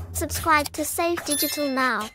and subscribe to Save Digital now.